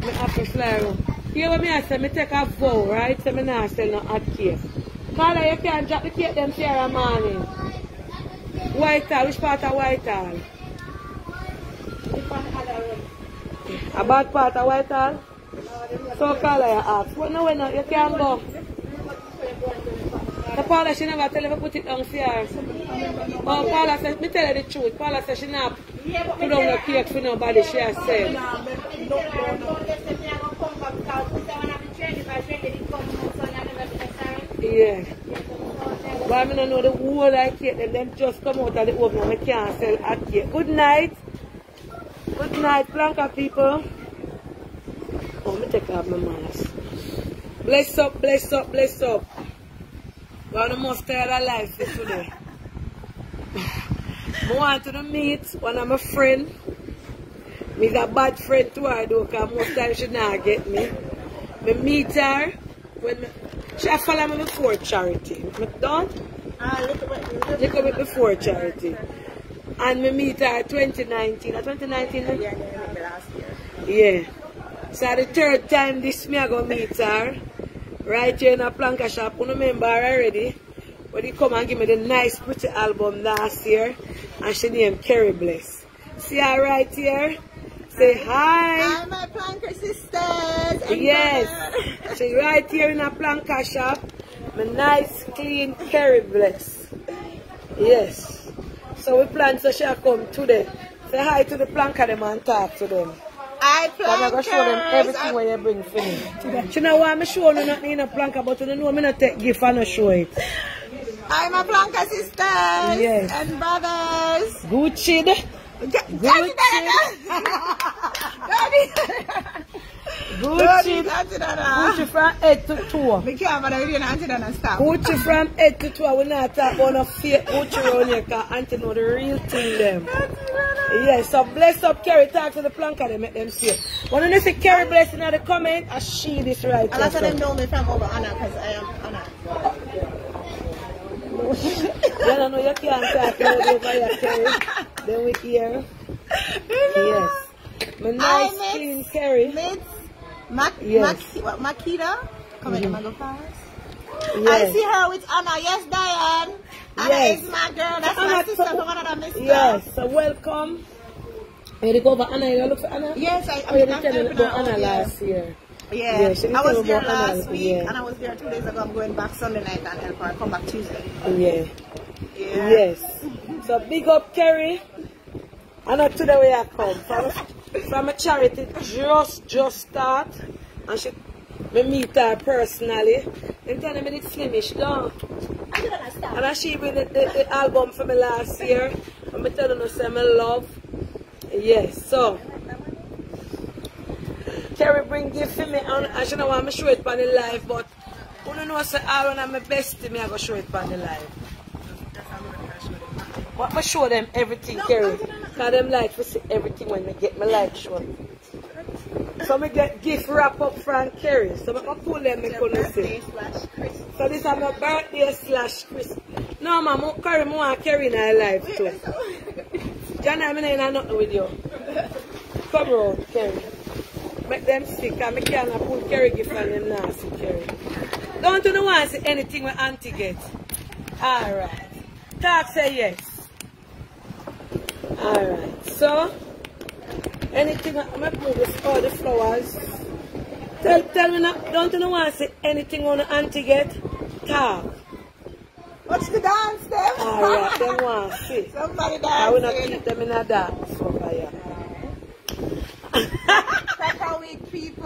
Me have to fly around. Here what me I say, me take a vow, right? So me not sell no hot cake. Carla, you can't drop the cake them Sierra morning. Whitehall, which part of Whitehall? A bad part of Whitehall? So Carla, you ask. But no, no, you can't go. The Paula, she never tell to put it for her. Oh, Paula said, me tell her the truth. Paula said she not put down the cake for nobody, she has said. Yeah. But I don't know the whole of cake, then them just come out of the oven and I can't sell a cake. Good night. Good night, Blanca people. Oh, me take off my mask. Bless up, bless up, bless up. We're the most tired of life today. I want to meet one of my friend. Me's a bad friend to her though, because most times she not get me. Me meet her when me, she follow me before charity. Me done? Ah, little bit. Little bit before charity. And me meet her 2019. Or 2019? Yeah, yeah, last year. Yeah. So the third time this me I go meet her. Right here in a planka shop. You remember already? When he come and give me the nice pretty album last year. And she named Kerry Bless. See her right here? Say hi. Hi, my planker sisters. and Yes. Uh, brothers. She right here in a planka shop. My nice clean Kerry Bless. Yes. So we plan so she'll come today. Say hi to the planka them and talk to them. Hi, But I'm going to show them everything what you bring for me. You know why I'm showing you nothing in a planka, but you don't know I'm not take gift and show it. Hi, my planker sisters. Yes. And brothers. Gucci. Gucci. Gucci. Gucci. From head to toe. Be careful, I didn't answer that and stop. Gucci from head to toe. We not talk about no fake Gucci around here because Auntie know the real thing them. Yes, so bless up Kerry. Talk to the planka they make them see. When you see Kerry blessing in the comment, I see this right A lot of them know me from over Anna because I am Anna. You don't know you can't talk loud over here, Kerry. Then we hear. Yes. My nice clean Kerry. Miss Mac, Yes. Mac, what, Makita. Come mm go fast. I see her with Anna. Yes, Diane. Anna Yes. is my girl. That's Anna, my sister come- from another mister. Yes, so welcome. You go over Anna, you look for Anna? Yes, I, Oh, you didn't tell me about Anna last year. Yeah, Yeah, she I was there last week, yeah. and I was there two days ago. I'm going back Sunday night and help her come back Tuesday. Yeah. Yeah. Yes. So big up Kerry. I know today we are come. From, from a charity just just start. And she me meet her personally. Them tell me it's slimish down. And I she bring the, the, the album for me last year. And me tell her say me love. Yes, so Kerry bring gift for me and I should know want me show it on the live, but you don't know say Aaron and my bestie me I go show it on the live. But me show them everything, Kerry. Cause them like to see everything when they get my live show. So me get gift wrap up from Kerry. So me go pull them me couldn't see. So this is my birthday slash Christmas. No man, mo carry mo want Kerry in our life too. John, I'm not nothing with you. Come around, Kerry. Make them sick, and me can't pull Kerry gift and them nasty Kerry. Don't you know want to see anything with auntie get? Alright. Talk say yes. Alright. So, anything, I'm to move this, all the flowers. Tell, tell me now, don't you know want to see anything on the auntie get? Talk. Watch the dance, them. Alright, them want to see. Somebody dance. I will not keep them in a dance over here. Like how weak people.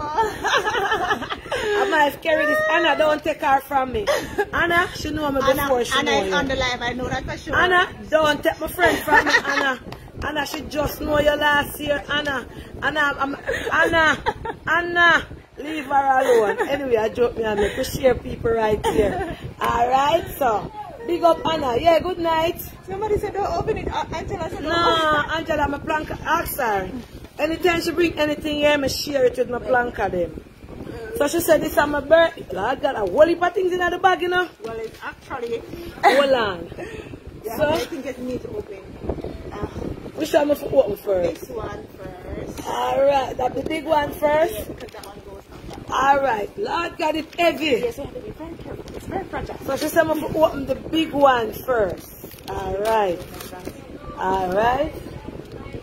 I carry this. Anna, don't take her from me. Anna, she know me Anna, she Anna know is you. on the live. I know that for sure. Anna, don't take my friend from me, Anna. Anna, she just know you last year, Anna. Anna, I'm, Anna, Anna, leave her alone. Anyway, I joke me and make share people right here. Alright, so, big up Anna. Yeah, good night. Somebody said don't open it. Uh, Angela said don't No, Angela, my planka, ask her. Anytime she bring anything here, I share it with my planka them. So she said, this is my birthday. Lord God, a whole heap of things in the bag, you know. Well, it's actually. Hold on. Yeah, So? I think it needs to open. Uh, Which one must open first? this one first. Alright, that the big one first. Because that one goes on top. Alright, Lord God, it's heavy. Yes, we have to be very careful. It's very fragile. So she said, I'm going to open the big one first. Alright. Alright.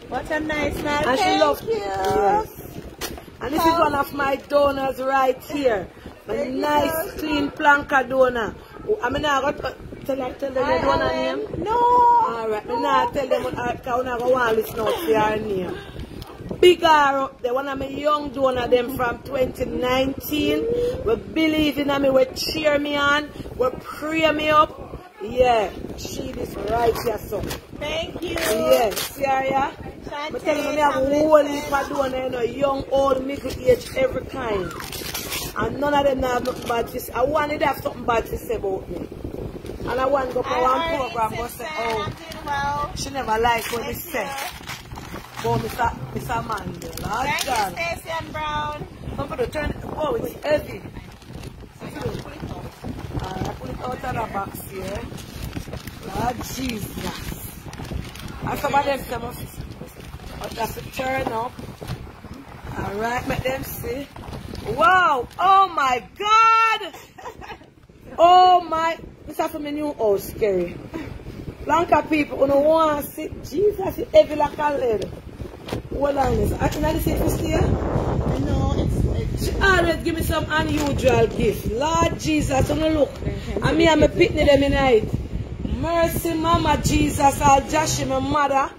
What a nice man. And she Thank you. Yes. And this is one of my donors right here. My nice, clean planka donor. I mean, I got tell, her- tell them your donor name. No. Alright, me now tell them uh, what I go on listen out for your name. Big R up there, one of my young donor them from 2019. We believe in me, we cheer me on, we pray me up. Yeah, she is right here, so. Thank you. Yes, yeah, yeah. Shante, I tell you, me have a whole heap of donor, you know, young, old, middle age, every kind. And none of them have nothing bad to say. I wanted to have something bad to say about me. And I want to go for one program, but say, oh, well. she never liked what Thank say. you. But Mr. Mr. Mandel, Lord Thank God. you, Stacey and Brown. Come for the turn it. Oh, it's heavy. I put it out of the box here. Lord Jesus. And some of them must but that's to turn up. Alright, make them see. Wow! Oh my God! Oh my this is for new house, scary. Blanca people, you know want to see Jesus is heavy like a lead. On this. I can I see it for here? No, it's, She always give me some unusual gift. Lord Jesus, you know look. And me and my pitney them in. Mercy, Mama Jesus, I'll Josh, my mother.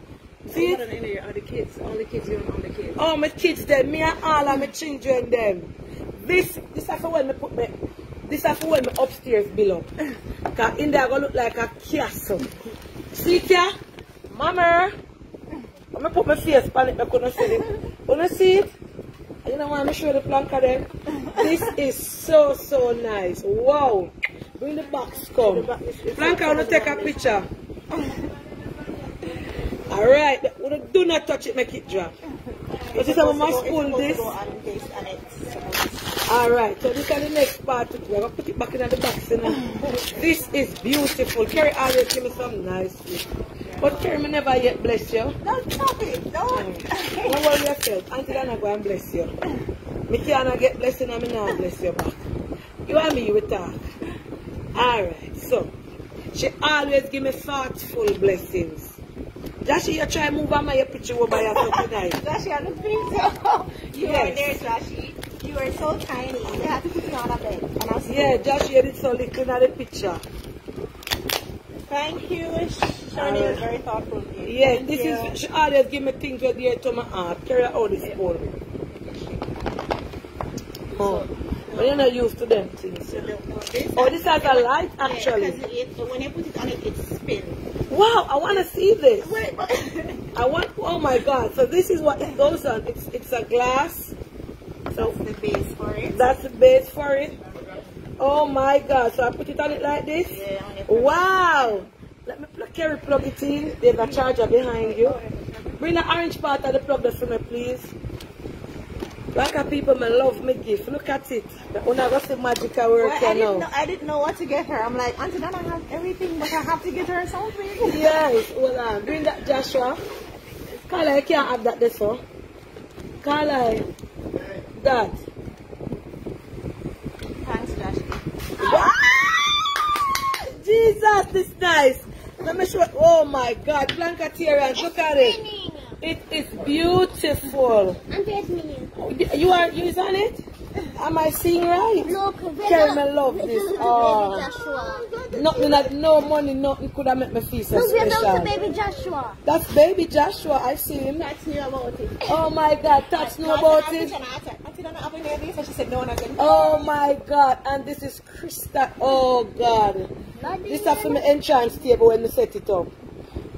See it? Are the kids? All the kids, you and all the kids. All my kids them, me and all of my children them. This, this is for when me put me, this is for when me upstairs below. Cause in there I go look like a castle. See here? Mama, I'm gonna put my face on it, I couldn't see it. Wanna see it? You know why I'm show the plank of them? This is so, so nice. Wow. Bring the box come. Planka, I wanna take a picture. Alright, wanna do not touch it, make it drop. But this is how my spoon this. Alright, so this is the next part. We're gonna put it back in the box. You know? this is beautiful. Carrie always give me some nice gift. But Carrie me never yet bless you. Don't stop it. Don't. Don't worry yourself. Auntie Donna go and bless you. Me can't get blessing and me not bless you back. You and me, we talk. Alright, so. She always give me thoughtful blessings. Joshie, you try move on my picture over yourself tonight. Joshie, I don't think so. You Yes. are there, Joshie. You are so tiny. You have to put me on a bed. And see Yeah, Joshie did so little in the picture. Thank you, Shani. Alright. Uh, very thoughtful. you. Yeah, Thank this you. is, she always give me things with dear to my heart. Carry out this spoon. Oh, but you're not used to them things. So the- this- Oh, this has a light actually. it, when put it on it, it spins. Wow, I want to see this. Wait, I want, oh my God. So this is what it goes on. It's, it's a glass. So the base for it. that's the base for it. Oh my God. So I put it on it like this. Yeah, Wow. Let me plug, carry plug it in. There's a charger behind you. Bring the orange part of the plug for me, please. Like a people, me love me gift. Look at it. When I go see magical work, Well, I, didn't know, know. I didn't know what to get her. I'm like, Auntie Donna has everything, but I have to get her something. Yes, well, on. Bring that Joshua. Carla, you can't have that this one. Carla, that. Thanks, Joshie. Wow! Ah! Jesus, this nice. Let me show Oh my God, Blancatarians, look at it. It is beautiful. I'm just me. You are using it? Am I seeing right? Look, Carry me love this. Oh. Nothing like no money, nothing could have made me feel so there's special. baby Joshua. That's baby Joshua, I see him. That's new about it. Oh my God, that's know about it. Auntie Donna, have you heard this? And she said, no, and Oh my God, and this is Krista. Oh God. This is for my entrance table when I set it up.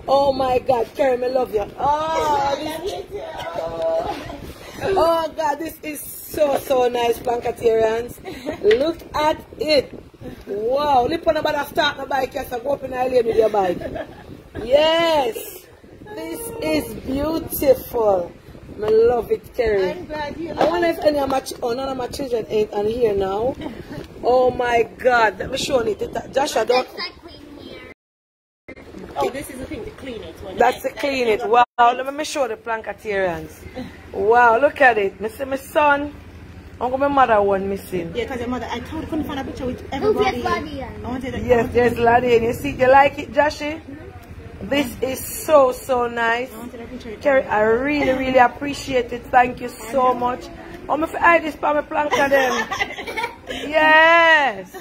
Oh my God, Karen, oh, I love you. Oh, this, oh God, this is so, so nice, Blancatarians. Look at it. Wow, lip on about to start my bike, yes, I go up in the lane with your bike. Yes, this is beautiful. I love it, Carrie. I'm glad you I wonder if any of my, oh, none of my children ain't on here now. Oh my God, let me show you. Joshua, don't. Oh, this is the thing to clean it. When That's you- to clean it. Wow, let me show the Plancatarians. Wow, look at it. Me see my son. I'm my mother one missing. Yeah, because your mother, I told couldn't find a picture with everybody. this lady? I wanted to, Yes, there's Laddie. And you see, you like it, Joshie? This is so, so nice. I wanted a picture with I really, really appreciate it. Thank you so much. I'm going to hide this from my planka them. Yes.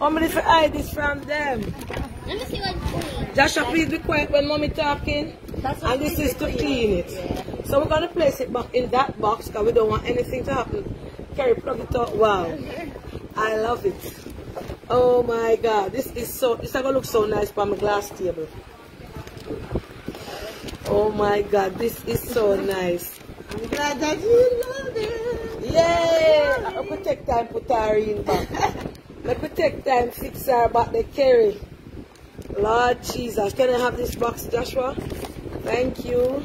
I'm going to hide this from them. Let me see what. Joshua, please be quiet when mommy talking. And this is to clean it. So we're going to place it back in that box because we don't want anything to happen. Carrie, plug it up. Wow. I love it. Oh my God. This is so, this is going to look so nice on my glass table. Oh my God. This is so nice. I'm glad that you love it. Yay! I could take time put her in back. I could take time fix her back the carry. Lord Jesus, can I have this box, Joshua? Thank you.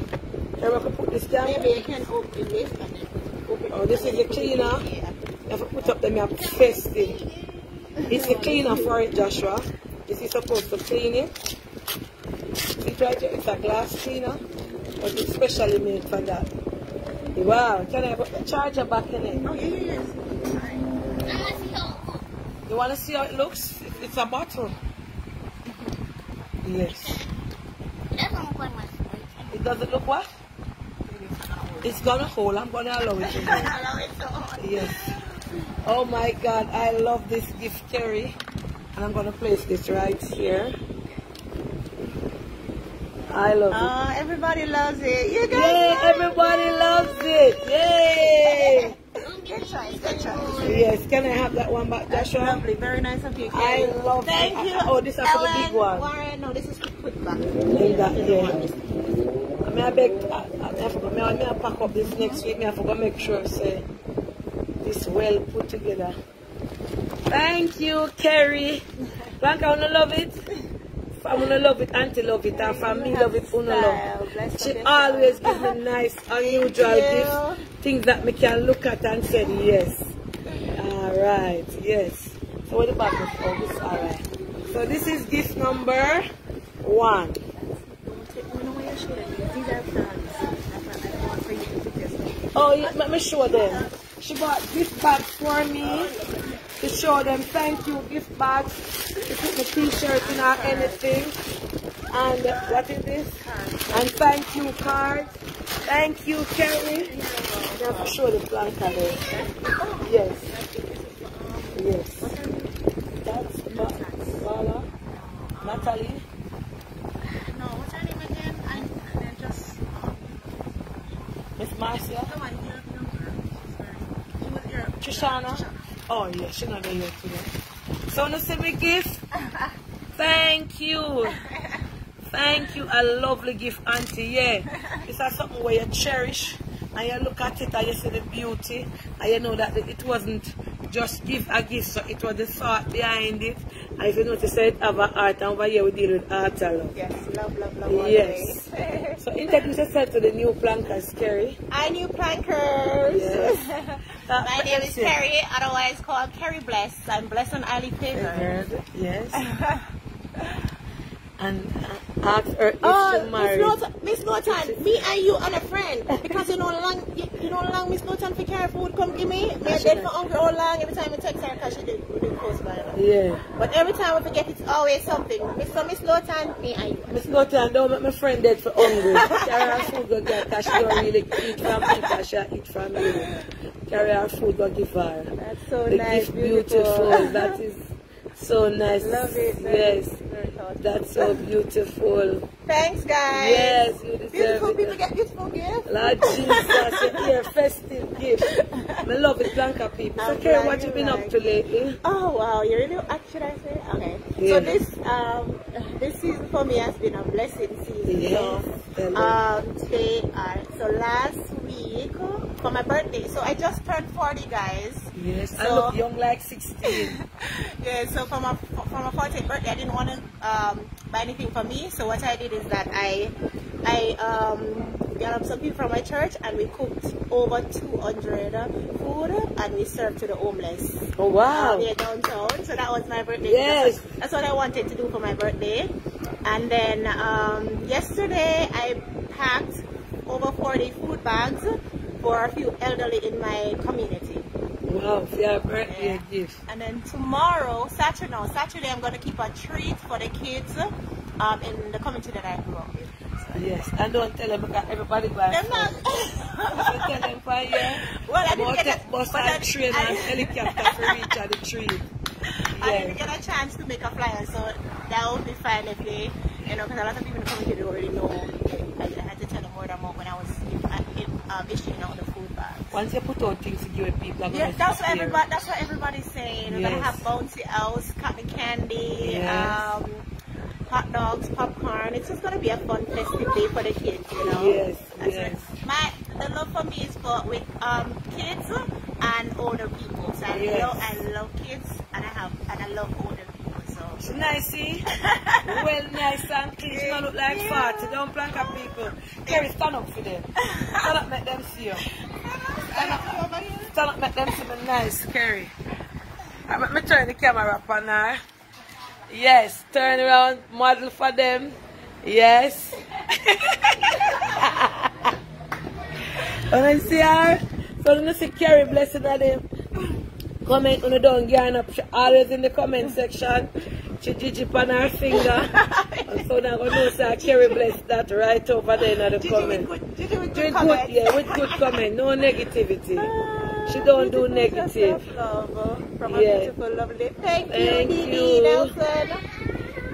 Can I could put this down? Maybe I can open this and then open Oh, this is the cleaner. You have to put up the you have to fest it. It's the cleaner for it, Joshua. This is supposed to clean it. See right it's a glass cleaner, but it's specially made for that. Wow, can I put the charger back in it? Oh, how. You want to see how it looks? It's a bottle. Yes. That's not quite my story. It doesn't look what? It's gonna hold. I'm gonna allow it to hold. I it so much. Yes. Oh my God, I love this gift, Kerry. And I'm gonna place this right here. I love it. Oh, everybody loves it. You guys Yay, everybody loves it. Yay. Good choice, good choice. Yes, can I have that one back, Joshua? Lovely, very nice of you. I Karen. love Thank it. you. Oh, this is for the big one. Warren, no, this is for quick back. In that, yeah. I mean, I beg, I, I, I forgot, I, me, I pack up this next week. Me, I forgot to make sure say this well put together. Thank you, Kerry. Blanca, I wanna love it. I wanna love it, Auntie love it, for me love it, Una love. She always gives me nice, unusual gifts, things that me can look at and say yes. All right, yes. So what about back is? Oh, this all right. So this is gift number one. You know what you're showing me? These are plants. That's what I want for you to put this. Oh, yeah, let me show them. She bought this bag for me to show them thank you gift bags to put the t-shirt in or anything. And what is this? And thank you cards. Thank you, Kerry. You have to show the blank there. Yes. Yes. That's Ba- Bala. Natalie. No, what's her name again? And, and then just um, Miss Marcia. the one here. She was here. Trishana. Oh yeah, she not there yet today. So no send me gift. Thank you. Thank you. A lovely gift, Auntie. Yeah. It's something where you cherish and you look at it and you see the beauty and you know that it wasn't just give a gift, so it was the thought behind it. And if you notice it have a art and over here we deal with art lot. Yes, love, love, love. Yes. So introduce yourself to the new plankers, Kerry. Hi, new plankers. Yes. My name is Carrie, otherwise called Carrie Bless. I'm blessed and highly favored. Yes. and uh, ask her if Oh, she Miss married. Norton, Miss Norton, me and you and a friend. Because you know long, you, you know long Miss Norton for carry food come give me. Me and dead for hungry all long every time we text her because she did, we did close by. now. Yeah. But every time we forget it's always something. Mr. Miss Norton, me and you. Miss Norton, don't make my friend dead for hungry. Carry her food go get because she don't really eat from people, she eat from you. Carry our food go give her. That's so nice, beautiful. beautiful. That is so nice. Love it. Yes. That's so beautiful. Thanks, guys. Yes, you deserve Beautiful it. people get beautiful gifts. Lord Jesus, here, festive gift. I love it, Blanca people. I'm glad what you you been like up to lately? Oh wow, you really? Uh, should I say? Okay. Yeah. So this um this season for me has been a blessing season. Yes. So um today uh, so last week for my birthday. So I just turned 40 guys. Yes, I So- look young like 16. Yeah, so for my for my 40th birthday, I didn't want to um, buy anything for me. So what I did is that I I um, got up some people from my church and we cooked over 200 uh, food and we served to the homeless. Oh, wow. Um, yeah, downtown. So that was my birthday. Yes. That's, that's what I wanted to do for my birthday. And then um, yesterday I packed over 40 food bags for a few elderly in my community. Wow, for your birthday Yeah. gift. And then tomorrow, Saturday, no, Saturday, I'm going to keep a treat for the kids um, in the community that I grew up in. Yes, and don't tell them because everybody buy They're not. Tell them for you, Well, I I'm didn't get a- bus and I- train I- and helicopter to reach at the tree. I Yeah. didn't get a chance to make a flyer, so that would be fine if they, you know, because a lot of people in the community already know. I, I had to tell them word mouth when I was um, the food. Once you put out things to give people, Yeah, that's what everybody. That's what everybody's saying. We're gonna have bouncy house, cotton candy, Yes. um, hot dogs, popcorn. It's just gonna be a fun festive day for the kids, you know. Yes, That's yes. what- My the love for me is for with um kids and older people. So I Yes. love I love kids and I have and I love older people. So nice, see? well, nice and clean. She don't look like fat. Don't plank up people. Carrie, stand up for them. Stand up, make them see you. Stand up, stand up make them see me nice, Carrie. I let me turn the camera up on her. Yes, turn around, model for them. Yes. when I see her, so when I see Carrie blessing at them, comment on the down, yarn up, always in the comment section. She Gigi on her finger. and so now to know say Carrie bless that right over there in the comment. with good, did you with With good good, comments? yeah, with good comment, no negativity. Ah, she don't do negative. Love uh, from Yeah. a beautiful, lovely. Thank, Thank you, you. Nelson.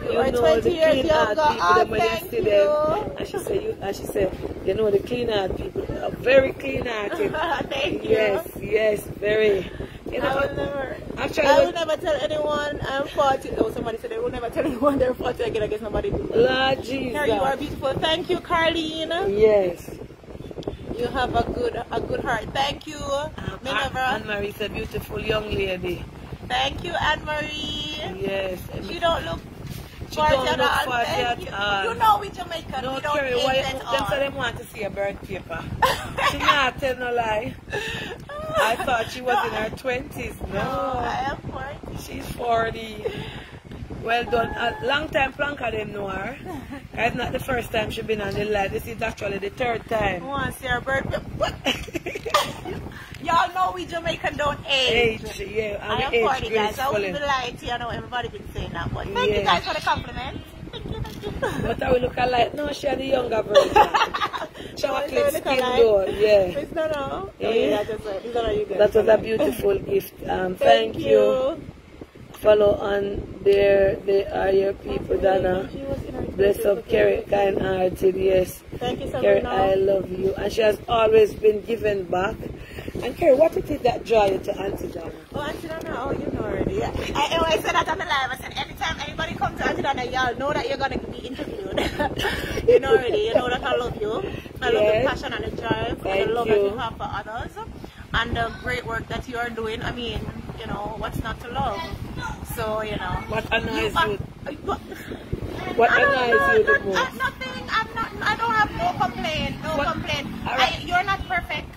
You, You are know 20 the years younger. Uh, people, Oh, you thank you. them. And she said, you, and she said, you know the clean heart people are very clean hearted. thank you. yes, yes, very. You know, I will never. actually, I will never tell anyone um, I'm 40. Oh, somebody said they will never tell anyone they're 40 again. I guess nobody do. Lord Jesus. Here you are beautiful. Thank you, Carlene. Yes. You have a good a good heart. Thank you, um, Minerva. Anne Marie is a beautiful young lady. Thank you, Anne Marie. Yes. You don't look She don't at look all. At you. all. You know we Jamaican. No, we don't Carrie, why at them say all. them want to see a birth paper? she not tell no lie. I thought she was in her 20s. No, No. I am 40. She's 40. Well done. A long time Planka them know her. It's not the first time she's been on the live. This is actually the third time. see her birthday. Y'all know we Jamaican don't age. age, yeah, I am age 40 guys. I wouldn't be lying to you. I know everybody been saying that. But thank you guys for the compliment. Thank you, thank you. But I will look alike. No, she's the younger version. Chocolate look skin alike. though, yeah. It's not all. Yeah. Oh, yeah, right. It's not you. That was a beautiful gift. Um, Thank, thank you. Follow on there. They are your people, Donna. She was in her Bless up. Carrie, kind hearted, yes. Thank you, so much. Carrie, I love you. And she has always been given back. And Carrie, what it is that draw you to Auntie Donna? Oh, Auntie Donna, oh, you know already. I, I always say that on the live. I said, anytime anybody comes to Auntie Donna, y'all know that you're going to be interviewed. you know already. You know that I love you. I love Yes. the passion and the drive Thank and the love that you. you have for others. And the great work that you are doing. I mean, you know, what's not to love? So, you know. What annoys are- you? What, What annoys you the most? nothing. I'm not. I don't have no complaint. No What- complaint. Alright. I, you're not perfect, and I'm not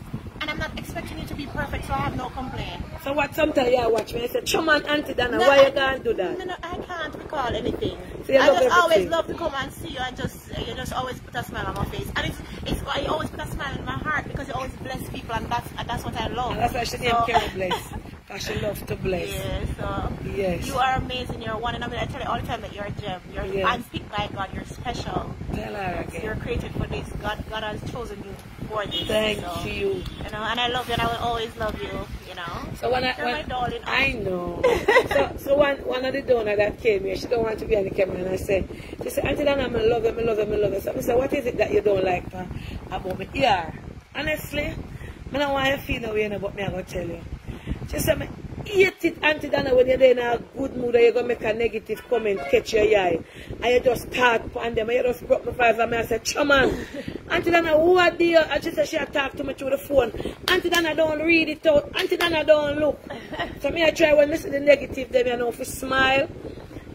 expecting you to be perfect, so I have no complaint. So what sometimes you watch me and say, Chum and Auntie Donna, No, why I- you can't do that? No, no, I can't recall anything. So I just always love to come and see you and just you just always put a smile on my face. And it's it's I always put a smile in my heart because you always bless people and that's and that's what I love. And that's why she named So- Carrie Bless. Because she loves to bless. Yeah, so Yes. you are amazing. You're one and I mean I tell you all the time that you're a gem. You're Yes. handpicked by God. You're special. Tell her You're created for this. God God has chosen you for this. Thank so, you. You know, and I love you and I will always love you. You know. So when I, You're when, my darling. I know. so so one one of the donor that came here, she don't want to be on the camera, and I said, she said, Auntie Donna, I love you, I love you, I love you. So I said, what is it that you don't like uh, about me? Yeah, honestly, I don't want you to feel no way, but me I gonna tell you. She said, hate it, Auntie Donna, when you're in a good mood, and you're gonna make a negative comment, catch your eye, and you just start on them, and you just broke my vibes, and I said, Chaman, Auntie Donna, what do you? And she said she talked to me through the phone. Auntie Donna don't read it out. Auntie Donna don't look. So me I try when I see the negative, then I know if smile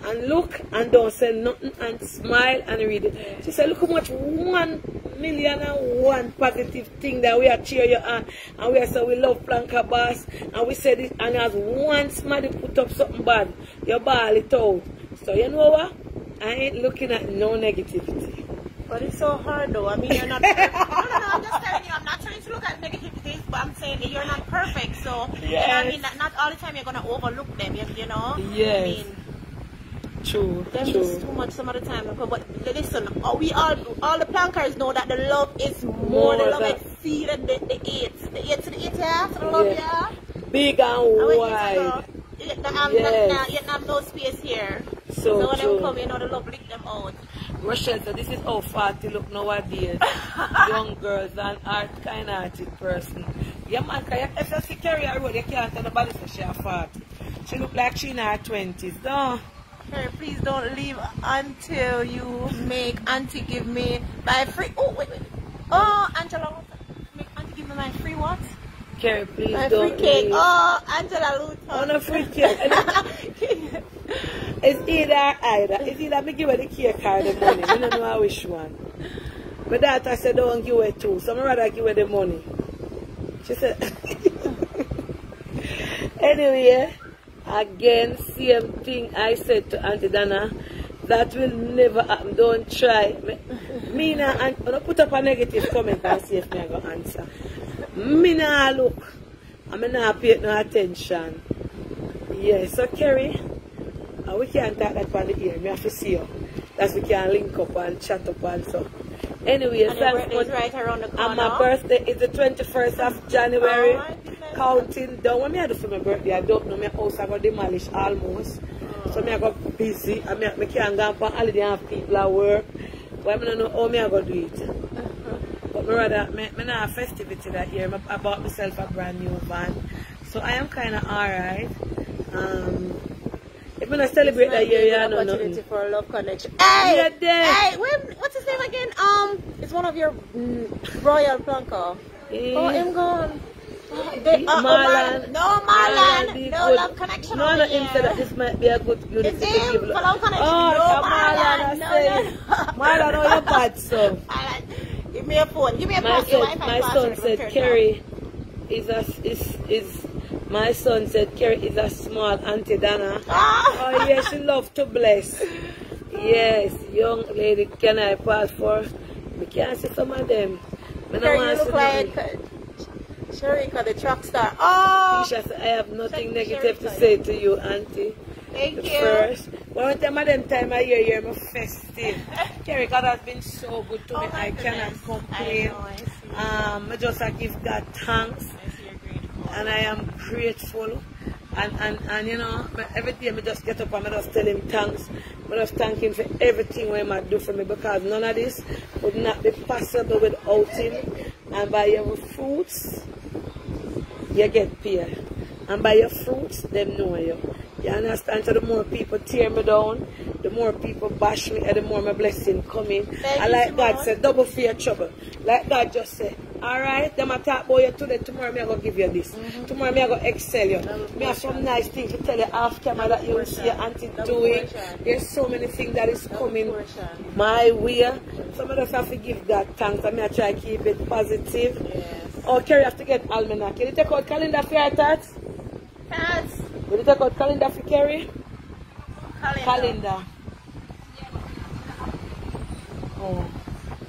and look and don't say nothing and smile and read it. She said, look how much one million and one positive thing that we are cheer you on and we are say we love Planka Boss and we said it and as one somebody put up something bad, you ball it out. So you know what? I ain't looking at no negativity. But it's so hard though. I mean, you're not. perfect. no, no, no. I'm just telling you. I'm not trying to look at negative things, but I'm saying that you're not perfect. So, you know, I mean, not, not all the time you're gonna overlook them. You, you know. Yes. I mean, True, true. too much some of the time. But, listen, uh, we all all the plankers know that the love is more. the love than- exceeded the, the eight. The eight to the eight, yeah. So the love, Yeah. yeah. Big and And wide. go, You don't have, Yes. don't have no space here. So So when true. them come, you know the love lick them out. Rochelle, so this is how fatty look nowadays. Young girls and art kind hearted person. Yeah man, cause if you see Carrie on road, you can't tell nobody say she a 40. She look like she in her twenties. No. Hey, please don't leave until you make Auntie give me my free. Oh, wait, wait. Oh, Angela, what? Make Auntie give me my free what? Carrie, please My free don't cake. leave. Oh, Angela Luton. On a free cake. it's either either. It's either me give her the cake or the money. I don't know which one. My daughter said don't give her two, so I rather give her the money. She said Anyway, again, same thing I said to Auntie Donna. That will never happen. Don't try. Me, me nah, and I put up a negative comment and see if me I go answer. Me look. I me nah pay no attention. Yeah, so Kerry, uh, we can't talk that on the ear. Me have to see you. That's we can link up and chat up and so. Anyway, And your thanks birthday is right around the corner. And my birthday is the 21st of January. Oh, my. Counting down. Me I do for my birthday? I don't know. My house I got demolished almost. So me I got busy. I me, me can't go on holiday and have people at work. But I don't know how me I go do it. But me rather, me, me not have festivity that year. I bought myself a brand new van. So I am kind of alright. Um, if not celebrate that year, yeah, I know opportunity for a love connection. Hey, Yeah, there. hey, when, what's his name again? Um, it's one of your mm, royal planker. Eh, Oh, him gone. Oh, they, oh, Marlon. Marlon. No, Marlon. No good. love connection. No, over no, him here. said that this might be a good unity It's him, for love. connection. Oh, No, Marlon, Marlon. No, say. no. Marlon, how you bad, so? Marlon, Give me a phone. Give me a My phone. Son, my son said, Kerry is a, is, is, my son said, Kerry is a small Auntie Donna. Ah. Oh, yes, she love to bless. Yes, young lady, can I pass for? We can't see some of them. Kerry, you look like Shericka, the track star. Oh, Keisha I have nothing Check negative to say to you, Auntie. thank The you. first. One time of them time of year, you're my festive. Kerry, God has been so good to me. Oh my I cannot complain. I know, I. Um, I just I give God thanks. I see you're grateful. and I am grateful. And, and, and you know, every day I just get up and I just tell him thanks. I just thank him for everything what he might do for me because none of this would not be possible without him. And by your fruits, you get paid. And by your fruits, them know you. You understand? So the more people tear me down, the more people bash me, and the more my blessing coming. Thank And like God said, double your trouble. Like God just said, alright, them a talk about you today, tomorrow me I go give you this. Mm-hmm. Tomorrow me I go excel you. Me have some nice things to tell you off camera that you see your auntie do it. There's so many things that is coming Portion. my way. Some of us have to give God thanks I try to keep it positive. Yes. Oh, Kerry have to get almanac. Can you take out calendar for your thoughts? Cats. Will you take out calendar for Kerry? Calendar. Calendar. Oh.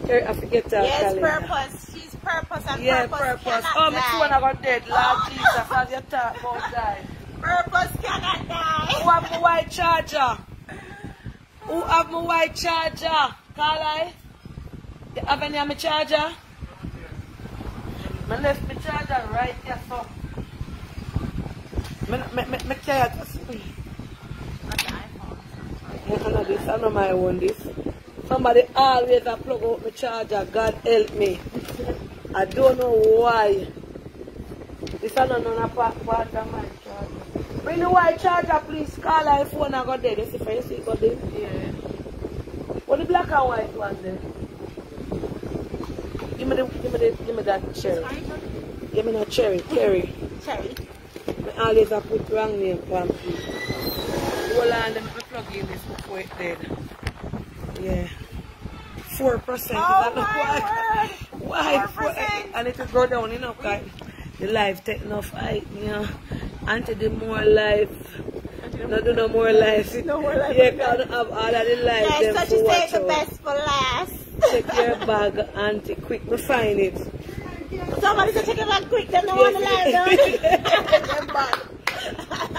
Kerry have to get her uh, Yes, calendar. purpose. She's purpose and Yeah, purpose, purpose. Oh, me too when I got dead. Lord Jesus, as you talk about die. Purpose cannot die. Who have my white charger? Who have my white charger? Call I? You have any of my charger? I left my charger right here, so. Me, me, me, me carry it. I know this, I know my own this. Somebody always a plug out my charger. God help me. I don't know why. This is not none part, part of my charger. Bring the white charger, please. Call her phone I got dead. You see, for you see, got dead. Yeah. What the black and white one there? Give me the, give me the, give me that cherry. Give me that cherry, cherry. Cherry. I always a put wrong name for people. Hold on, let me plug in this before it dead. Yeah. Four percent. Oh my why? word. Why? 4%. And it will go down, you know, the life take enough height, you know. Until the more life, no do no more life. No more life. Yeah, cause I don't have all of the life. Yes, them such to is say the out. best for last. check your bag, auntie. Quick, me find it. Somebody said check it back quick, them don't want to lie down. Them bad.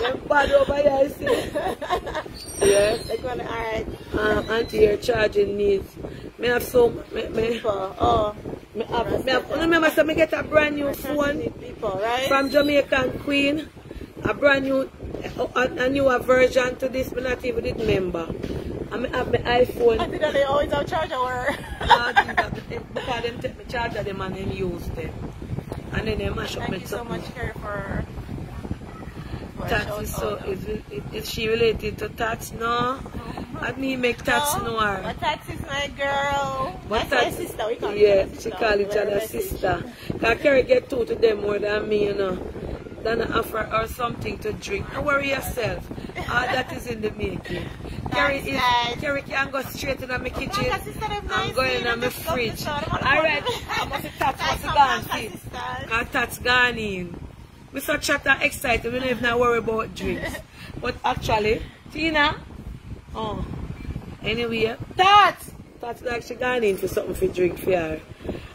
Them bad over here, you see. Yes. Like, well, alright. Um, auntie, you're charging needs. Me have some, me, me, Oh, me have, me have, remember, so me get a brand new phone people, right? from Jamaican Queen. A brand new, a, a newer version to this, me not even remember. I me have my iPhone. I think that they always have charger or. Ah, do that, because them take my charger them and then use them. And then they mash up Thank you so much, Carrie, for. for Tats showing is so is, she related to Tats? No. And me make Tats No, know But. Tats is my girl. But That's my sister. We call Yeah, she call each other sister. Cause Carrie get two to them more than me, you know. Then I offer her something to drink. Don't worry yourself. All that is in the making. Carrie is nice. Carrie can go straight in my kitchen. Them I'm nice, going in my fridge. sound. I'm Alright, the I must have Tats That's gone Blanca see. sisters. Gone in. We so and excited, we don't even worry about drinks. But actually, Tina, oh, anyway, Tats, Tats like she gone in for something for drink for her.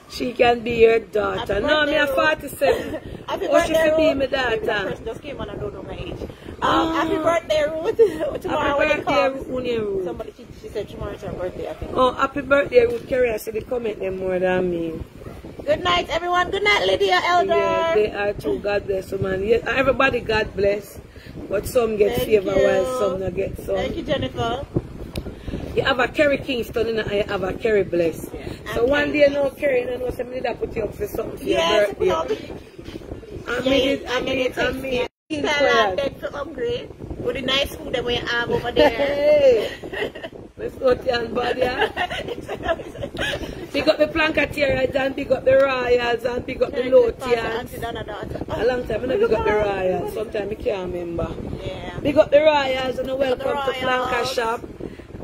She can be your daughter. Happy no, me a 47. Happy oh, she should be my daughter. just came on and don't know my age. Um, Oh. Happy birthday, Ruth. tomorrow Happy birthday. Ruth. Somebody, she, she said tomorrow's her birthday, I think. Oh, happy birthday, Ruth Carey. I said they comment them more than me. Good night, everyone. Good night, Lydia Elder. Yeah, they are too. God bless them, man. Yeah, everybody God bless. But some get Thank favor you. while some not get some. Thank you, Jennifer. You have a Kerry Kingston and you have a Kerry Bless. So And one day no Kerry, you know, so I need to put you up for something for Yes, your birthday. I Yeah, made it, I and then made it, I text made me. Tell her I'm Square. dead to upgrade with the nice food that we have over there. Hey, let's go to huh? Pick up the Plancatarians and pick up the Royals and pick up the Lotians. A long time I pick up the Royals. Sometimes I can't remember. Yeah. Big up the Royals and welcome the to. Flanker Shop.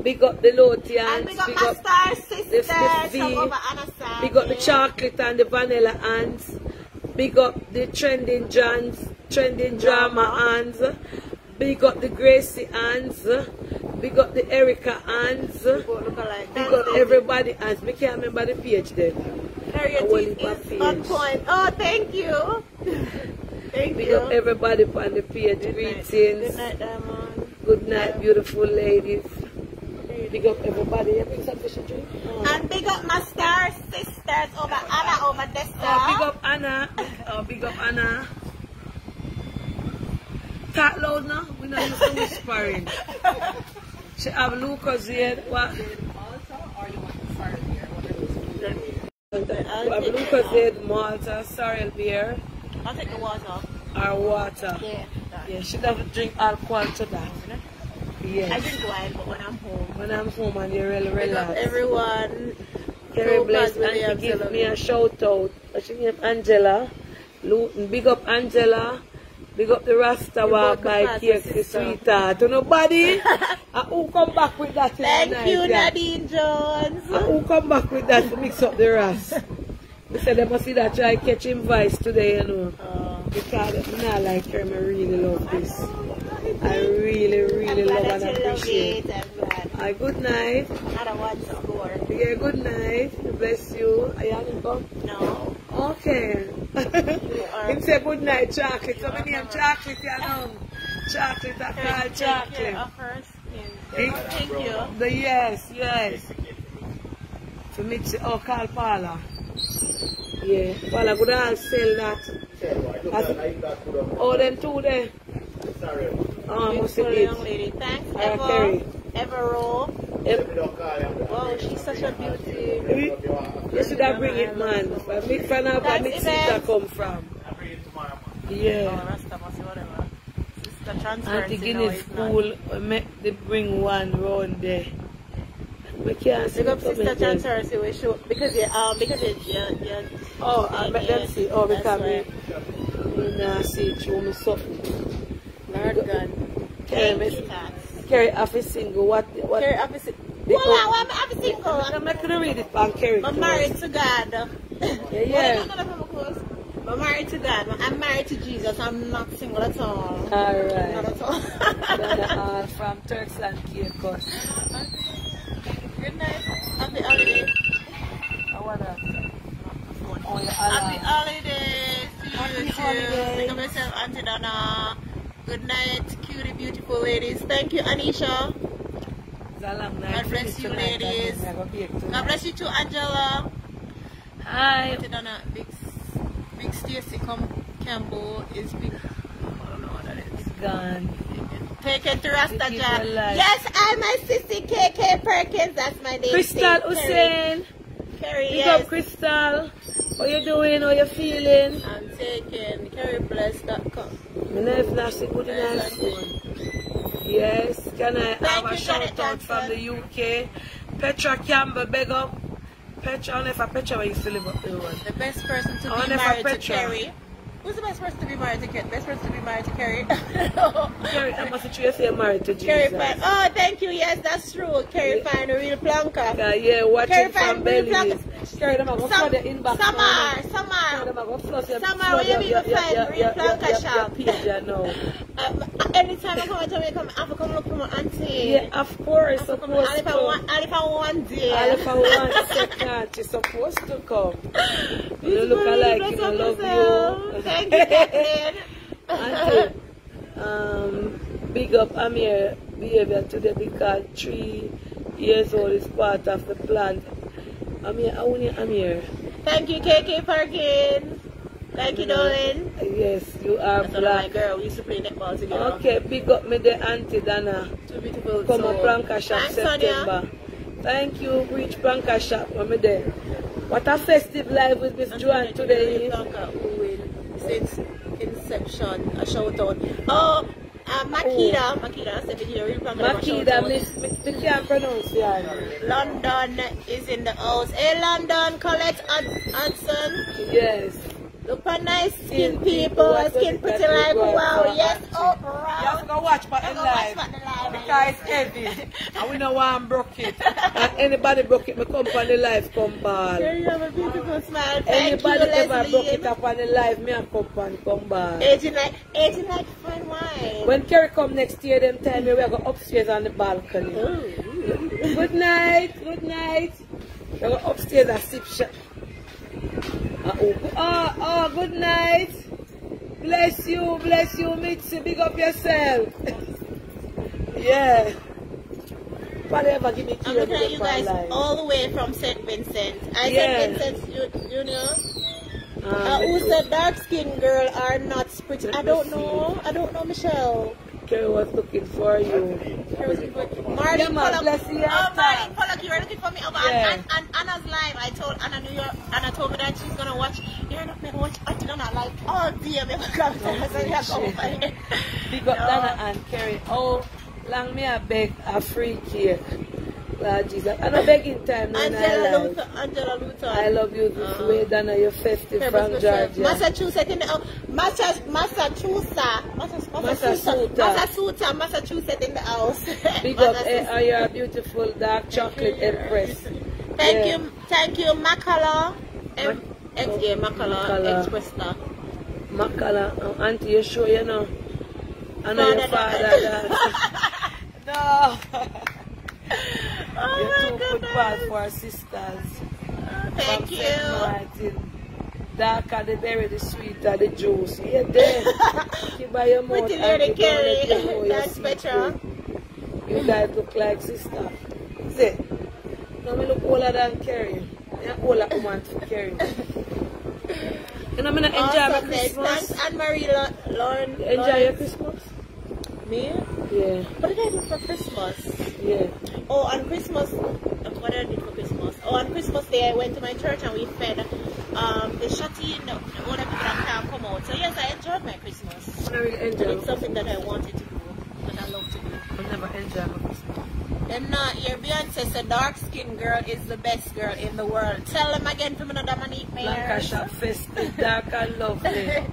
Big up the Lotians. And we got Big up, star sisters this from over Anasan. big up the chocolate and the vanilla hands. Big up the trending Johns, trending drama hands. Big up the Gracie hands. Big up the Erica hands. Big up everybody hands. Me can't remember the page then. Is, leave on point. Oh, thank you. Thank Big you. up everybody on the page. Good night. Good night, Diamond. Good night, beautiful ladies. Big up everybody. You bring some fish and drink? Oh. And big up my star sisters over Anna over Desta. Oh, big up Anna. Oh, big up Anna. Talk loud now. We not used to whispering. She have Lucas here. What? We have Lucas here, Malta, sorrel beer, I'll take the water. or water. Yeah. Yeah, she doesn't drink alcohol to that. I drink wine, but when I'm home. When I'm home and you really Big up relax. everyone. Very blessed and to give me a shout out. She named Angela. Big up Angela. Big up the Rasta Walk by Cake Sister. Sweetheart. To nobody. and who come back with that the Thank night, you, yeah? Nadine Jones. And who come back with that to mix up the Ras? They said they must see that try catch him voice today, you know. Oh. Because I not like her, I really love this. I really, really love and you love appreciate. it. I'm glad. Hi, good night. Not a one score. Yeah, good night. Bless you. Are you having fun? No. Okay. are- Him say good night, chocolate. So my name chocolate, you know. Chocolate, I call chocolate. of her skin. Thank you. The yes, yes. To mix it, oh, call Paula. Yeah, Paula could all sell that. Oh, them two there. Sorry. Oh, must be young it. lady. Thanks, Eva. Terry. Evero. Yep. Wow, she's such a beauty. You should have bring it, man. But me find out where me come from. Oh, Yeah. Rasta must be whatever. Sister transfer. Auntie Guinness school, make they bring one round there. We can't see up Sister. Transparency we show because you um because you you Oh, I bet them see. Oh, because right. me nah see through me something. Lord God. Thank you, Tats. Carry a single. What? What? Carrie opposite. The- Voila, I'm I'm single. I'm not gonna read it on Kerry. I'm married to God. Yeah, yeah. Well, none of them are close. I'm married to God. I'm married to Jesus. I'm not single at all. All right. Not at all. Uh, from Turks and Caicos. Good night. Happy holiday. know you're Happy alive. holidays to Happy you too. holidays. Pick up yourself, Auntie Donna. Good night, cutie, beautiful ladies. Thank you, Anisha. It's a long night. God bless you, ladies. I think I go bake God bless you too, Angela. Hi. Auntie Donna, big, big Stacy Campbell is big. I don't know what that is. It's gone. Take it to Rasta keep Jack. Yes, I'm my sissy KK Perkins. That's my name. Crystal Carrie. Hussein. Carrie, Big yes. up Crystal. How you doing? How you feeling? I'm taking carriebless.com. My know if Nash good in Yes. Can I Thank have a shout out from the UK? Petra Campbell, big up. Petra, I don't know if I Petra when you still live up the road. The best person to I be married to Petra-. Who's the best person to be married to Carrie? Best person to be married to Carrie? Carrie, I must say you're married to Jesus. Carrie Fine. Oh, thank you. Yes, that's true. Carrie Yeah. Fine, a real plunker. Yeah, yeah, watching Carrie Fine, real Belize. plunker. Carrie, them are going to Some, flood your inbox. Samar, now. Carrie, Samar. them are going to flood your- Samar, flood where you your- be your- find your- real your- plunker your- shop? You. Um, anytime I come to Jamaica, I have to come look for my auntie. Yeah, of course, I have to come, supposed and if I want, and if I want day. And if I want second, she's supposed to come. You It's look alike, you know, love you. Thank you, Kathleen. Auntie, um, big up Amir behavior today because three years old is part of the plant. Amir, I want you, Amir. Thank you, KK Perkins. Thank you, darling. Yes, you are That's of my girl. We used to play netball together. Okay, big up me the Auntie Dana. Too beautiful. Come so. on, Pranka Shop Thanks, September. Sonia. Thank you, Reach Pranka Shop, when me there. What a festive life with Miss Joanne today. Blanca, who will, since inception, a shout out. Oh, uh, Makida. Makida, I said here, real Blanca, a shout Makida, miss, me can't pronounce it. London is in the house. Hey, London, Colette Hud- Hudson. Yes. Look for nice Skin skin people, people, skin pretty that like wow. Yes, Auntie? oh, You have wow. to go watch but You the go watch live. the live. Because it's heavy. and we know why I'm broke it. And anybody broke it, me come on the live, come ball. Here you have a beautiful smile. Thank Anybody you, ever broke Leslie. it up on the live, me and come on, come ball. Aging like, aging like fine wine. When Kerry come next year, them time me we go upstairs on the balcony. Ooh. Good night, good night. We go upstairs and sip shot. Oh. oh, oh, good night. Bless you, bless you, Mitzi. Big up yourself. yeah. Whatever, give me I'm looking at you guys all the way from St. Vincent. I Yeah. St. Vincent Ju- Junior. Um, Uh, who said dark skinned girl are not pretty? I don't know. I don't know, Michelle. Kerry was looking for you. Marlene Yeah, Pollock. bless you, Oh. Marlene Pollock, you were looking for me oh, over Yeah. and, and, and Anna's live. I told Anna New York. Anna told me that she's gonna watch. You're not gonna watch until Anna like all day. Me come to so yeah, come over here. Big up No. Dana and Kerry. Oh, long me a beg a free cake. Lord Jesus. I time in our Angela. Luther. Angela Luther. I love you this Uh-huh. way, Dana. You're festive from Georgia. Massachusetts in the Massachusetts. Massachusetts. Massachusetts. Massachusetts. Massachusetts in the house. Big up, uh, you're a beautiful dark chocolate empress. Thank Yeah. you, thank you, Makala. M- Mac- X- yeah, Makala, Makala. Express Makala, uh, auntie, you sure you know? I know your Father no. Oh You're my too good for our sisters. Oh, thank from you. Martin. Darker the berry, the sweeter the juice. Yeah, there. Keep by your mouth. Pretty and lady you don't you know your That's better. You guys look like sister. See, no, me look older than Carrie. I'm older woman for Carrie. You know, I'm gonna enjoy my Awesome. Thanks, Christmas. Anne Marie Lauren. Enjoy your Christmas? Me? Yeah, What did I do for Christmas? Yeah. Oh, on Christmas, what did I do for Christmas? Oh, on Christmas Day, I went to my church and we fed um, the all the people that can't come out. So yes, I enjoyed my Christmas. I really It's something that I wanted to do, that I love to do. I never enjoy my Christmas. Them not your Beyonce said dark skinned girl is the best girl in the world. Tell them again from another Monique Mayer. Lancashire festive, dark and lovely.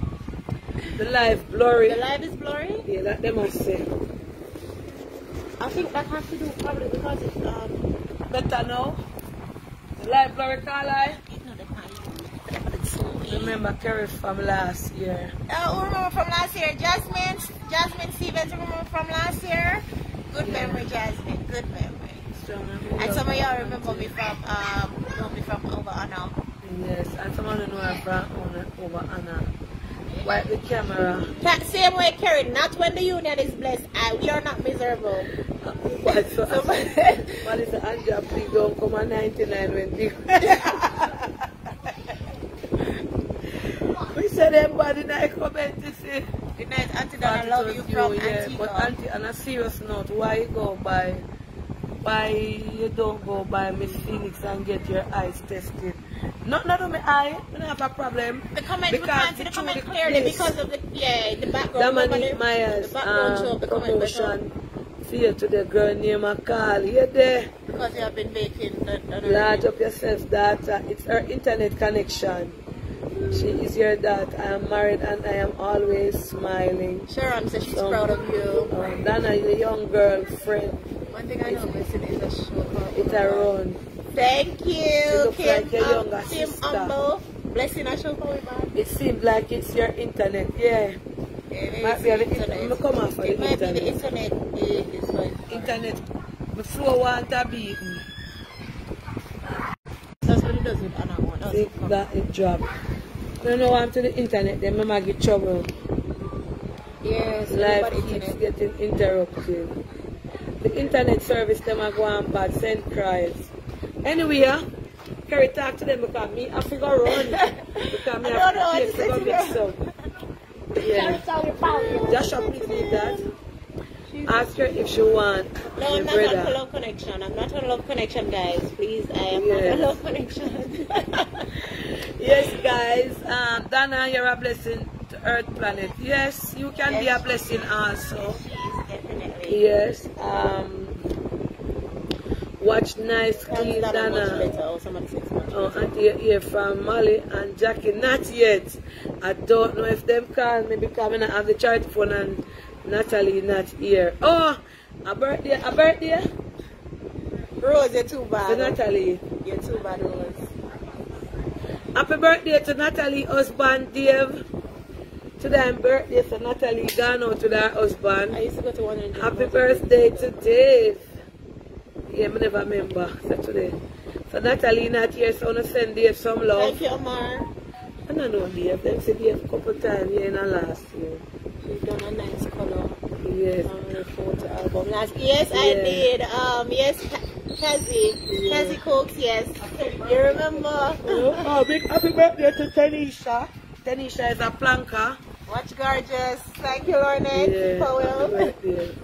The life blurry. The life is blurry. Yeah, that they must say. I think that has to do probably because it's um Better now. The life blurry, Carlisle. it's not the kind but it's. Remember Kerry from last year. Uh, remember from last year? Jasmine, Jasmine Stevens, remember from last year? Good Yeah. memory, Jasmine. Good memory. Strong And some of y'all remember me from um, know me from over um, Yes, and someone know her from over, over Anna. Wipe the camera. Ca- Same way, Karen. Not when the union is blessed. I, we are not miserable. Why so? So- What is the Anja, please don't come at 99 when big. we said everybody the comment to say. Good night, Auntie Donna. I love you from oh, yeah, Antigua. But auntie, on a serious note, why you go by, why you don't go by Miss Phoenix and get your eyes tested? Not not on my eye, I don't have a problem. the comment, we Because can't see the the comment clearly because of the, yeah, the background. Dominic Nobody- Myers the background show um, the promotion. See you to the girl named Akali. You there? because you have been baking. The, the, Large up yourself, data. It's her internet connection. She is your dad. I am married and I am always smiling. Sharon says she's So- proud of you. Um, Dana, your young girlfriend. One thing I know, listen, is a show It's a run. Thank you, Kim, like um, Kim. Umbo. Blessing, I shall you back. It seems like it's your internet. Yeah. It Might be the the internet. internet. Come off It the might be the internet. internet. It is fine. Internet. Flow want to beaten. That's what it does with Anna one. That's it. that it don't know I'm to the internet, then Mama get trouble. Yes, Life keeps internet. getting interrupted. The internet service them are going bad, send cries. Anyway, yeah, carry talk to them because me I figure run. because me I don't to to say to go get some. Yeah. Joshua, please need that. Ask her if she want No, I'm not on. Love Connection. I'm not on Love Connection, guys. Please, I am Yes. not on Love Connection. Yes, guys. Um, Dana, you're a blessing to Earth Planet. Yes, you can be a blessing also. Definitely. Yes. Um, watch nice not Dana. Oh, somebody says much better. and hear, hear from Molly and Jackie. Not yet. I don't know if them call me because I have the charity phone and Natalie not here. Oh, a birthday, a birthday. Rose, you're too To bad. Natalie. You're too bad, Rose. Happy birthday to Natalie husband Dave. Today I'm birthday, so Natalie gone out to her husband. I used to go to one Happy birthday to Dave. Yeah, I never remember. So today. So Natalie not here, so I want to send Dave some love. Thank you, Omar. I don't know Dave. Them say Dave a couple times here in the last year. You've done a nice color Yes. on the photo album last. Yes, I did. Um, yes, Ka- Kazi, Yeah. Kazi Cooks. Yes, you remember? Oh, big happy birthday to Tanisha. Tanisha is a planker. Watch gorgeous. Thank you, Lornette. Yeah, birthday.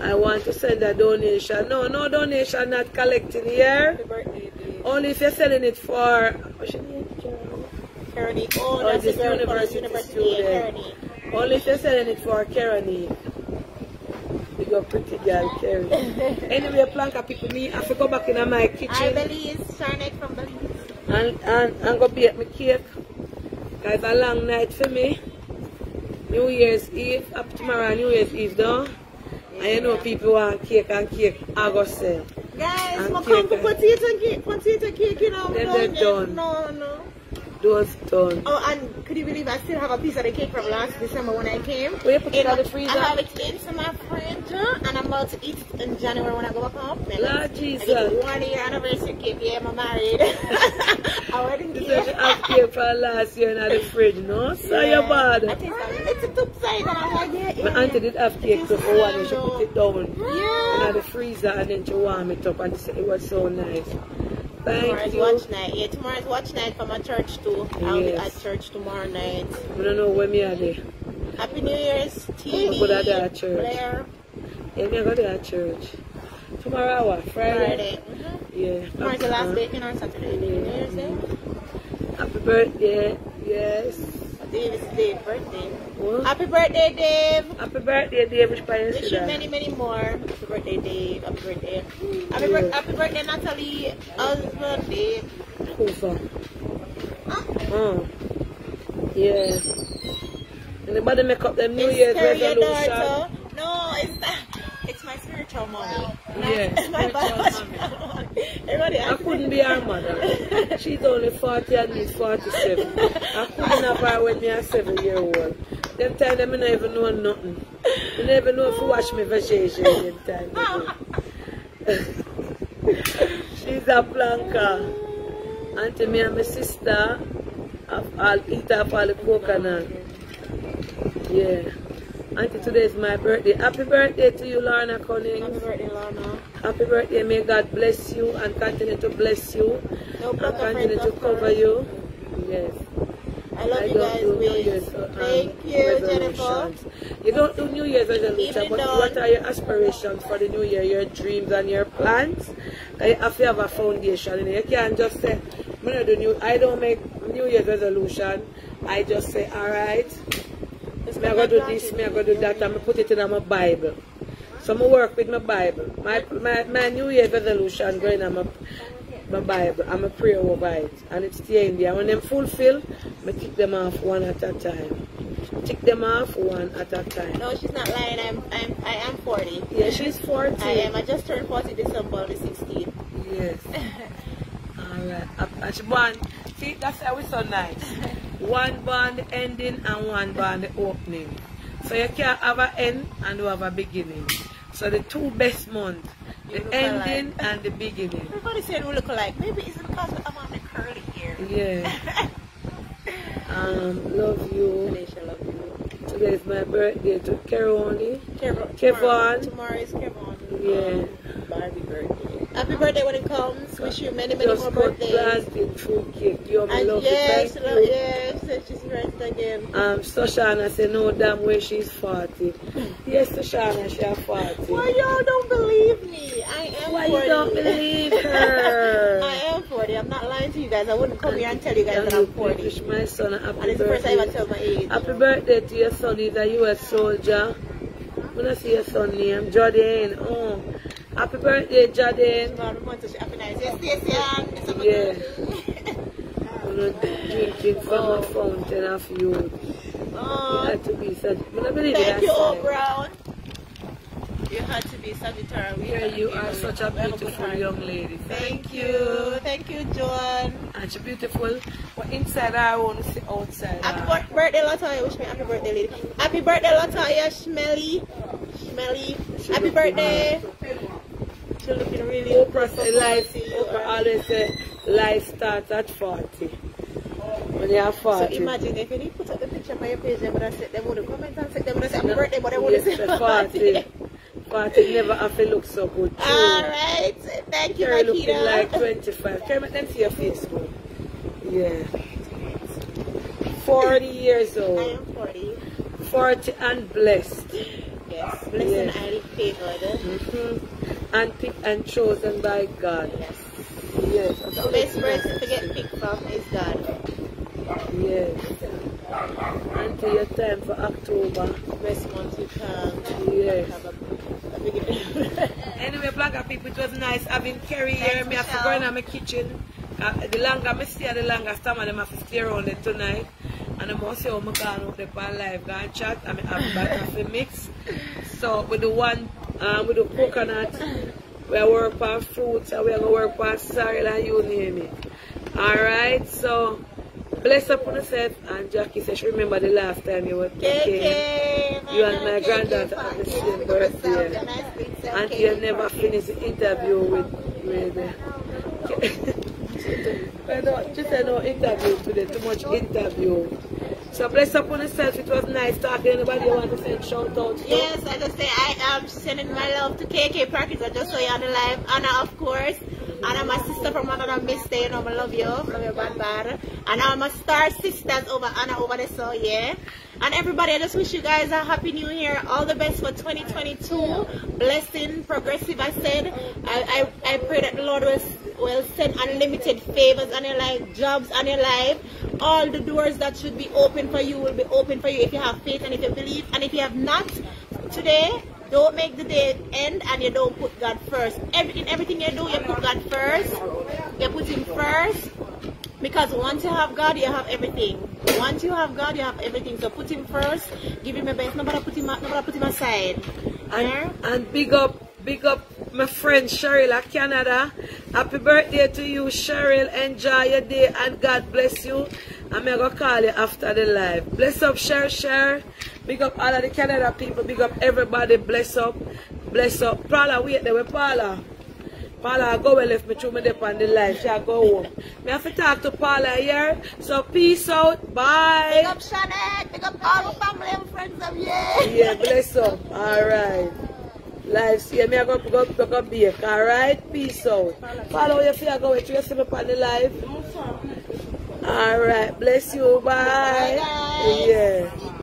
I want to send a donation. No, no donation not collecting here. Birthday, babe. Only if you're selling it for what's your. Oh, Oh, that's university university. student. Only if you're selling it for Kerani. Big got pretty girl, Kerry. anyway, planka people, me, I have to go back in my kitchen. I Belize. Charlotte from Belize. and, and, and go bake my cake. It's a long night for me. New Year's Eve, up tomorrow, New Year's Eve, though. And you know people want cake and cake, I go sell. Guys, And my come for potato cake, potato cake, you know. Then they're done. No, no. Those done. Oh, and could you believe I still have a piece of the cake from last December when I came? Where you put it In- in the freezer? I have it into my fridge, uh, and I'm about to eat it in January when I go back home. Lord I get Jesus. one year anniversary cake. Yeah, I'm married. I wedding cake. the half cake from last year in the fridge, no? So Yeah. you're bad. I think it's a top side, and I'm like, yeah, yeah. My auntie did have cake for one and she put it down Yeah. in the freezer and then she warmed it up and it was so nice. Tomorrow's you. watch night. Yeah, tomorrow's watch night for my church too. I'll be at church tomorrow night. I don't know when me are there. Happy New Year's, TV. I'm good at church. Blair, Yeah, me go to church. Tomorrow what? Friday? Friday. Mhm. Yeah. Tomorrow's the last day, you know, Saturday. New Year's Day. Happy birthday. Yes. Dave is Dave's birthday. What? Happy birthday, Dave. Happy birthday, Dave. Wish you many, many more. Happy birthday, Dave. Happy birthday. Happy, Yeah. happy birthday, Natalie. Husband, Dave. Kufa. Oh. Yeah. Anybody make up them New It's Year's resolution? No, it's not. It's my spiritual mommy. Yeah, my spiritual mommy. Everybody I couldn't be her mother. She's only 40 and me 47. I couldn't have her when me a 7 year old. Them time them I don't even know nothing. I never know if you watch me vacation them time. She's a planker. Auntie, me and my sister have all eat up all the coconut. Yeah. Auntie, today is my birthday. Happy birthday to you, Lorna Cunnings. Happy birthday, Lorna. Happy birthday. May God bless you and continue to bless you. No and continue to cover you. Yes. I love I you guys, do New. Year's um, Thank you, Jennifer. resolutions. You don't do New Year's resolution, but though- what are your aspirations for the new year, your dreams and your plans? You have to have a foundation. You can't just say, "Me no do new, I don't make New Year's resolution. I just say, all right, me I go do this, to me I go do that, and I put it in my Bible. So I work with my Bible. My, my, my New Year's resolution going on my, my Bible. I'm a prayer over it. And it's staying there. When them fulfill, I tick them off one at a time. Tick them off one at a time. No, she's not lying. I'm, I'm, I am 40. Yeah, she's 40. I am. I just turned 40 December the 16th. Yes. Alright. And she born, see, that's how it's so nice. One band ending and one band opening. So you can't have an end and you have a beginning. So the two best months, the ending and the beginning. Everybody said we look alike. Maybe it's because I'm on the curly hair. Yeah. Um, love you. Felicia, love you. Today is my birthday to Keroni. Kevon. Kevon. Tomorrow is Kevon. Yeah. Barbie birthday. Happy birthday when it comes. Wish you many, many Just more birthdays. planted fruit cake. You have And love yes, love, yes, so she's right again. Um, Soshana said, no damn way she's 40. Yes, Soshana, she's 40. Why y'all don't believe me? I am Why 40. you don't believe her? I am 40. I'm not lying to you guys. I wouldn't come here and tell you guys that I'm 40. wish my son a happy And it's the first time I birthday. tell my age. Happy birthday to your son. He's a U.S. soldier. When I see your son name, Jordan. Oh, happy birthday, Jordan. God, we want to say happy. Yes, yes, yeah. It's a Yeah. good- I'm not drinking from a fountain of youth. You Oh, had to be such. I believe thank you, O. Brown. You had to be Sagittarius. Yeah, you are such a we have good beautiful young lady. Thank you. Thank you, Joan. And she's beautiful. But inside her, I want to see outside Happy her. birthday, Latoya. Wish me happy birthday, lady. Happy birthday, Latoya. Smelly. Smelly. She Happy birthday. She's looking really Oprah life, Oprah always life starts at 40. When you're So imagine if you put up the picture on your page, they would have said, they would have commented and said, they would have said happy birthday, but they would have yes, said the 40. 40 never have to look so good. too. Alright. Thank you, You're looking like 25. Can I let me see your face, bro? Yeah. 40 years old. I am 40. 40 and blessed. Yes. Blessed Yes. and highly favored. hmm And picked and chosen by God. Yes. Yes. The best person to get picked from is God. Yes. Until your time for October. Best month you can Yes. have a, a beginning. Anyway, Blanca people, it was nice having Kerry here. Thanks, Me have to Michelle. go in my kitchen. Uh, the longer I stay, the longer some of them have to stay around it tonight. And I must say, oh, I'm going up on live, go and chat. and I have back of a mix. So, with the one, um, with the coconut, we are work on fruits, and we are going to work on sorrel, and you name it. Alright, so, bless up on yourself. And Jackie says, she remember the last time you were taking. KK, You and my granddaughter have the same birthday. And you never finished the interview with with just say no interview today, too much interview. So bless up on yourself, it was nice talking. Anybody want to send shout out? Yes, I just say I am sending my love to KK Practice. I just saw you on the live. Anna, of course. Anna, my sister from another Day, you know, I love you. Love you bad bad. And my star sisters over Anna over there, so yeah. And everybody, I just wish you guys a happy new year. All the best for 2022. Blessing, progressive, I said. I, I, I pray that the Lord will, will send unlimited favors on your life, jobs on your life. All the doors that should be open for you will be open for you if you have faith and if you believe. And if you have not, today, don't make the day end and you don't put God first. Every, in everything you do, you put God first. You put Him first. Because once you have God, you have everything. Once you have God, you have everything. So put Him first. Give Him your best. Nobody put Him, nobody put him aside. Yeah? And, and big up, big up my friend Cheryl of Canada. Happy birthday to you, Cheryl. Enjoy your day and God bless you. I'm going to call you after the live. Bless up, Cheryl, Cheryl. Big up all of the Canada people. Big up everybody. Bless up. Bless up. Paula, wait there. Where Paula? Paula go well if me through me dip on the live. She'll go home. Me have to talk to Paula here. So peace out. Bye. Big up Shanette, big up all the family and friends of yeah. Yeah, bless up. Alright. Live see me I go go go go bake. Alright, peace out. Follow your fear go with you see me on the live. Alright, bless you. Bye. Bye. Yeah.